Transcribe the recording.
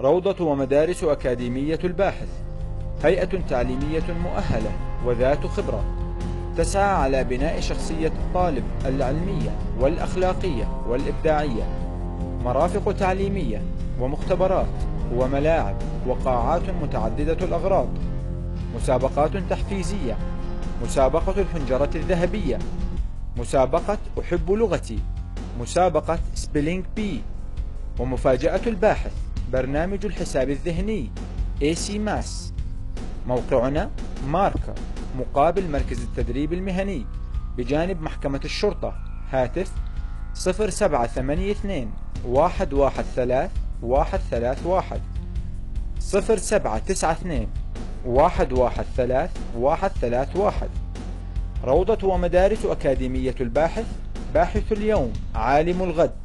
روضة ومدارس أكاديمية الباحث هيئة تعليمية مؤهلة وذات خبرة تسعى على بناء شخصية الطالب العلمية والأخلاقية والإبداعية. مرافق تعليمية ومختبرات وملاعب وقاعات متعددة الأغراض. مسابقات تحفيزية مسابقة الحنجرة الذهبية مسابقة أحب لغتي مسابقة Spelling Bee ومفاجأة الباحث. برنامج الحساب الذهني UCMAS موقعنا ماركة مقابل مركز التدريب المهني بجانب محكمة الشرطة. هاتف 0782 113 131 0792 113 131 روضة ومدارس أكاديمية الباحث باحث اليوم عالم الغد.